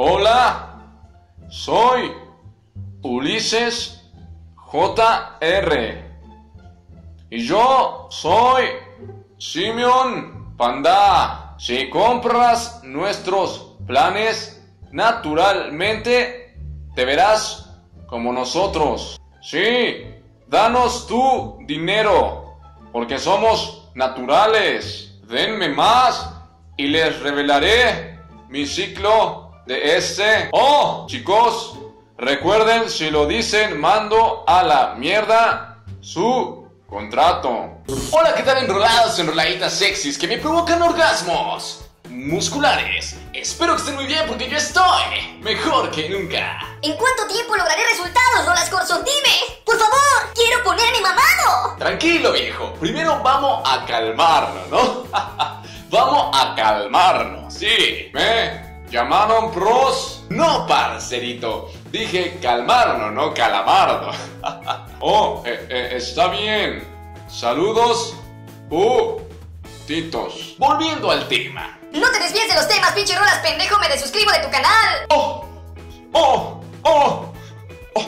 Hola, soy Ulises JR. Y yo soy Simeon Panda. Si compras nuestros planes, naturalmente te verás como nosotros. Sí, danos tu dinero, porque somos naturales. Denme más y les revelaré mi ciclo de este. Oh, chicos, recuerden si lo dicen, mando a la mierda su contrato. Hola, ¿qué tal enrolados, enroladitas sexys que me provocan orgasmos musculares? Espero que estén muy bien porque yo estoy mejor que nunca. ¿En cuánto tiempo lograré resultados, Rolas Corso? Dime, por favor, quiero ponerme mamado. Tranquilo, viejo. Primero vamos a calmarnos, ¿no? vamos a calmarnos. Sí, ¿Me llamaron pros? no, parcerito. Dije calmarnos, no calamardo. Oh, eh, eh, está bien. Saludos, putitos. Volviendo al tema. No te desvíes de los temas, pinche Rolas pendejo, me desuscribo de tu canal. ¡Oh! ¡Oh! ¡Oh! ¡Oh!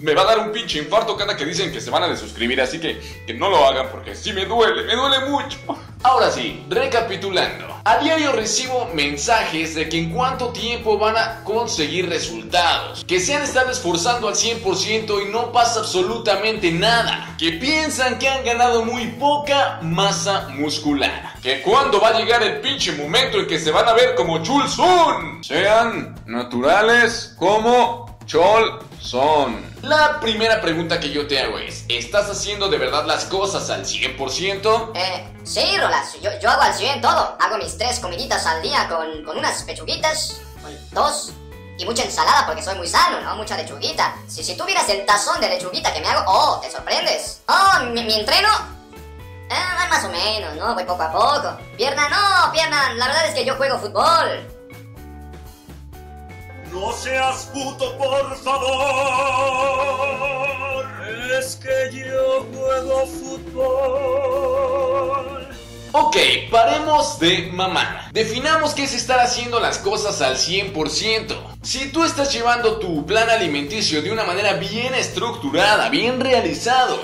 Me va a dar un pinche infarto cada que dicen que se van a desuscribir, así que, que no lo hagan porque sí me duele, me duele mucho. Ahora sí, recapitulando. A diario recibo mensajes de que en cuánto tiempo van a conseguir resultados. Que se han estado esforzando al 100% y no pasa absolutamente nada. Que piensan que han ganado muy poca masa muscular. Que cuándo va a llegar el pinche momento en que se van a ver como Chul Sun. Sean naturales como Chol son. La primera pregunta que yo te hago es, ¿estás haciendo de verdad las cosas al 100%? Eh, sí, Rolas, yo, hago al 100 todo. Hago mis tres comiditas al día con, con unas pechuguitas, con dos, y mucha ensalada porque soy muy sano, ¿no? Mucha lechuguita. Si, si tuvieras el tazón de lechuguita que me hago, oh, te sorprendes. Oh, mi, mi entreno, eh, más o menos, ¿no? Voy poco a poco. Pierna, no, pierna, la verdad es que yo juego fútbol. No seas puto, por favor. Es que yo juego fútbol. Ok, paremos de mamar. Definamos qué es estar haciendo las cosas al 100%. Si tú estás llevando tu plan alimenticio de una manera bien estructurada, bien realizado,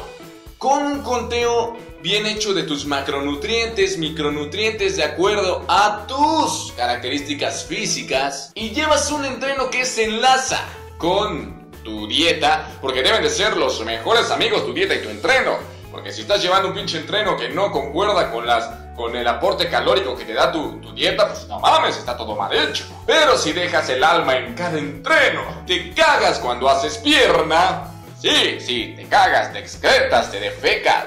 con un conteo bien hecho de tus macronutrientes, micronutrientes de acuerdo a tus características físicas, y llevas un entreno que se enlaza con tu dieta, porque deben de ser los mejores amigos tu dieta y tu entreno. Porque si estás llevando un pinche entreno que no concuerda con las con el aporte calórico que te da tu, tu dieta, pues no mames, está todo mal hecho. Pero si dejas el alma en cada entreno, te cagas cuando haces pierna. Sí, sí, te cagas, te excretas, te defecas.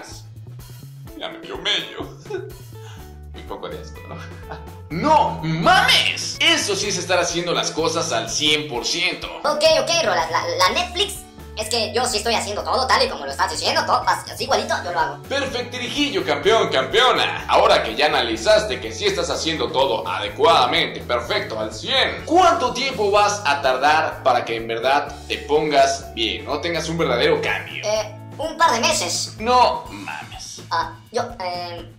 ¡No mames! Eso sí es estar haciendo las cosas al 100%. Ok, ok, Rolas, la, la Netflix es que yo sí estoy haciendo todo tal y como lo estás diciendo, todo así igualito, yo lo hago. Perfectirijillo, campeón, campeona. Ahora que ya analizaste que sí estás haciendo todo adecuadamente, perfecto, al 100, ¿cuánto tiempo vas a tardar para que en verdad te pongas bien, no tengas un verdadero cambio? Eh, un par de meses. No mames. Ah, yo, eh,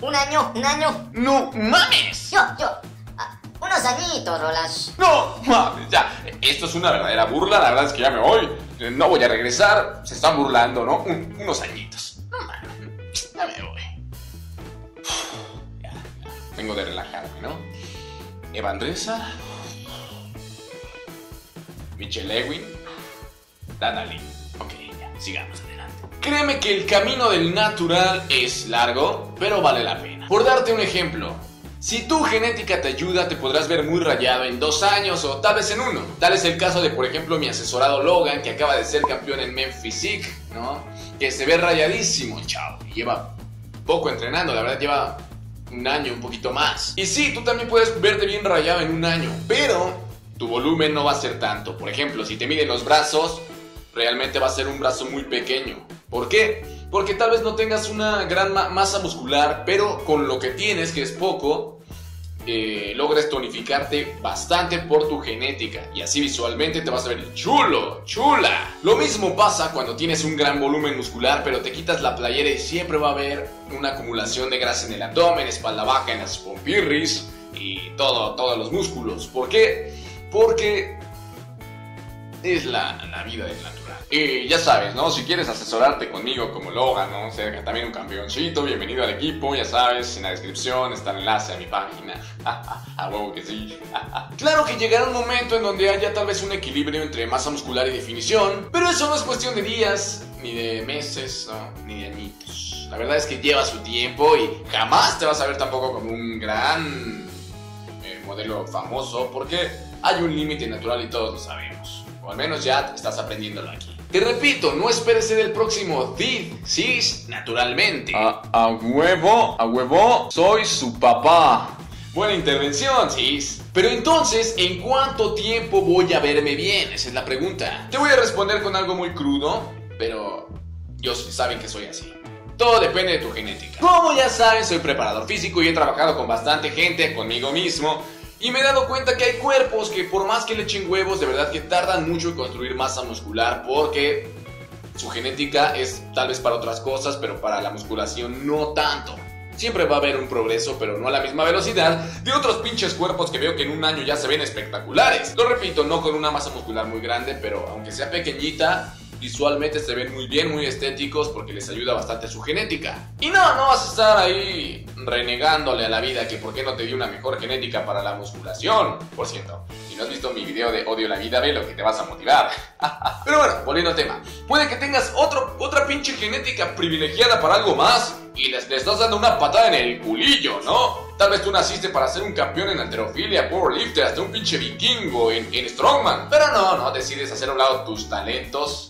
un año, un año. No mames. Yo, yo. ah, unos añitos, Rolas. No mames, ya. Esto es una verdadera burla, la verdad es que ya me voy. No voy a regresar. Se están burlando, ¿no? Un- unos añitos. No mames. Ya me voy. Ya, ya. Tengo de relajarme, ¿no? Eva Andresa. Michelle Ewing. Dana Lee. Ya, sigamos adelante. Créeme que el camino del natural es largo, pero vale la pena. Por darte un ejemplo, si tu genética te ayuda, te podrás ver muy rayado en dos años o tal vez en uno. Tal es el caso de, por ejemplo, mi asesorado Logan, que acaba de ser campeón en Physique, ¿no? Que se ve rayadísimo, chao. Y lleva poco entrenando, la verdad lleva un año, un poquito más. Y sí, tú también puedes verte bien rayado en un año, pero tu volumen no va a ser tanto. Por ejemplo, si te miden los brazos, realmente va a ser un brazo muy pequeño. ¿Por qué? Porque tal vez no tengas una gran ma- masa muscular, pero con lo que tienes, que es poco, eh, logres tonificarte bastante por tu genética y así visualmente te vas a ver chulo, chula. Lo mismo pasa cuando tienes un gran volumen muscular pero te quitas la playera y siempre va a haber una acumulación de grasa en el abdomen, espalda baja, en las pompirris y todo, todos los músculos. ¿Por qué? Porque es la, la vida del natural. Y ya sabes, ¿no? Si quieres asesorarte conmigo como Logan, ¿no? Ser también un campeoncito, bienvenido al equipo, ya sabes, en la descripción está el enlace a mi página. a huevo que sí. claro que llegará un momento en donde haya tal vez un equilibrio entre masa muscular y definición, pero eso no es cuestión de días, ni de meses, ni de añitos. La verdad es que lleva su tiempo y jamás te vas a ver tampoco como un gran eh, modelo famoso, porque hay un límite natural y todos lo sabemos. O al menos ya estás aprendiéndolo aquí. Te repito, no esperes ser el próximo Did Sis naturalmente. A, a huevo, a huevo, soy su papá. Buena intervención, Sis. Pero entonces, ¿en cuánto tiempo voy a verme bien? Esa es la pregunta. Te voy a responder con algo muy crudo, pero yo saben que soy así. Todo depende de tu genética. Como ya saben, soy preparador físico y he trabajado con bastante gente, conmigo mismo. Y me he dado cuenta que hay cuerpos que por más que le echen huevos, de verdad que tardan mucho en construir masa muscular porque su genética es tal vez para otras cosas, pero para la musculación no tanto. Siempre va a haber un progreso, pero no a la misma velocidad de otros pinches cuerpos que veo que en un año ya se ven espectaculares. Lo repito, no con una masa muscular muy grande, pero aunque sea pequeñita, visualmente se ven muy bien, muy estéticos porque les ayuda bastante su genética. Y no, no vas a estar ahí renegándole a la vida que por qué no te dio una mejor genética para la musculación. Por cierto, si no has visto mi video de Odio la vida, ve lo que te vas a motivar. Pero bueno, volviendo al tema. Puede que tengas otro, otra pinche genética privilegiada para algo más y les, le estás dando una patada en el culillo, ¿no? Tal vez tú naciste para ser un campeón en alterofilia, powerlifter, hasta un pinche vikingo en, en strongman. Pero no, no, decides hacer a un lado tus talentos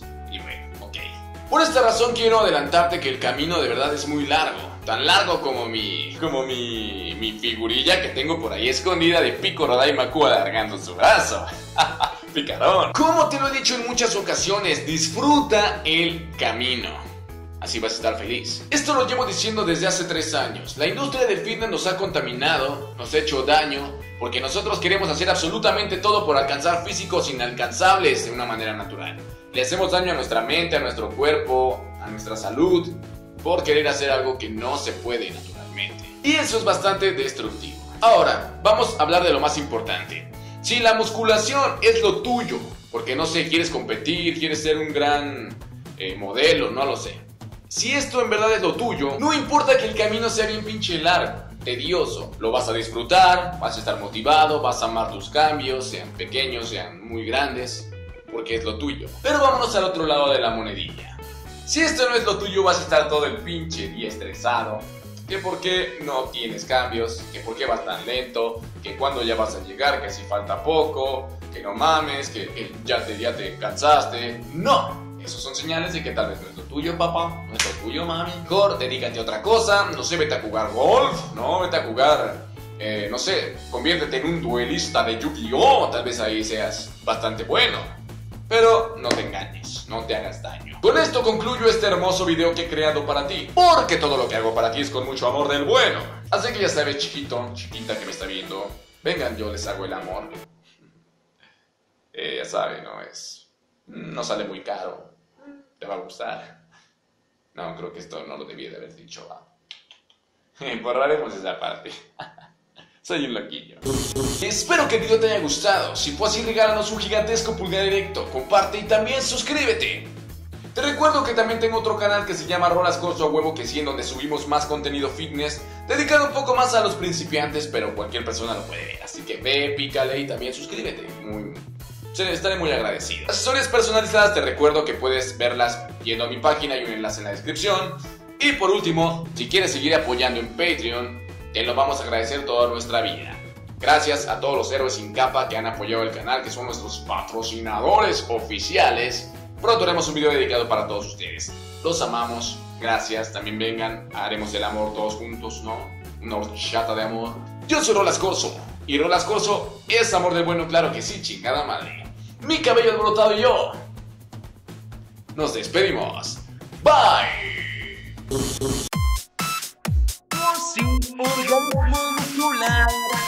por esta razón quiero adelantarte que el camino de verdad es muy largo. Tan largo como mi. como mi. mi figurilla que tengo por ahí escondida de Pico Maku alargando su brazo. Picarón. Como te lo he dicho en muchas ocasiones, disfruta el camino. Así vas a estar feliz. Esto lo llevo diciendo desde hace tres años. La industria del fitness nos ha contaminado, nos ha hecho daño, porque nosotros queremos hacer absolutamente todo por alcanzar físicos inalcanzables de una manera natural. Le hacemos daño a nuestra mente, a nuestro cuerpo, a nuestra salud, por querer hacer algo que no se puede naturalmente. Y eso es bastante destructivo. Ahora, vamos a hablar de lo más importante. Si la musculación es lo tuyo, porque no sé, quieres competir, quieres ser un gran eh, modelo, no lo sé. Si esto en verdad es lo tuyo, no importa que el camino sea bien pinche largo, tedioso, lo vas a disfrutar, vas a estar motivado, vas a amar tus cambios, sean pequeños, sean muy grandes porque es lo tuyo. Pero vámonos al otro lado de la monedilla. Si esto no es lo tuyo, vas a estar todo el pinche día estresado. Que por qué no tienes cambios, que por qué vas tan lento, que cuando ya vas a llegar, que si falta poco, que no mames, que, ya, te, ya te cansaste. No, esos son señales de que tal vez no es lo tuyo, papá, no es lo tuyo, mami. Mejor dedícate a otra cosa, no sé, vete a jugar golf, no, vete a jugar, eh, no sé, conviértete en un duelista de Yu-Gi-Oh! Tal vez ahí seas bastante bueno. Pero no te engañes, no te hagas daño. Con esto concluyo este hermoso video que he creado para ti, porque todo lo que hago para ti es con mucho amor del bueno. Así que ya sabes, chiquito, chiquita que me está viendo, vengan, yo les hago el amor. Eh, ya sabes, no es... No sale muy caro. Te va a gustar. No, creo que esto no lo debía de haber dicho. Borraremos esa parte. Soy un loquillo. Espero que el video te haya gustado. Si fue así, regálanos un gigantesco pulgar directo. Comparte y también suscríbete. Te recuerdo que también tengo otro canal que se llama Rolas Corso a Huevo, que sí, en donde subimos más contenido fitness, dedicado un poco más a los principiantes, pero cualquier persona lo puede ver. Así que ve, pícale y también suscríbete. Muy, estaré muy agradecido. Accesorias personalizadas, te recuerdo que puedes verlas yendo a mi página, hay un enlace en la descripción. Y por último, si quieres seguir apoyando en Patreon, te lo vamos a agradecer toda nuestra vida. Gracias a todos los héroes sin capa que han apoyado el canal, que son nuestros patrocinadores oficiales. Pronto haremos un video dedicado para todos ustedes. Los amamos, gracias. También vengan, haremos el amor todos juntos, ¿no? Una horchata de amor. Yo soy Rolas Corso. Y Rolas Corso es amor del bueno, claro que sí, chingada madre. Mi cabello alborotado y yo. Nos despedimos. Bye. por molecular.